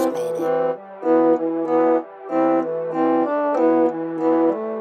Oh.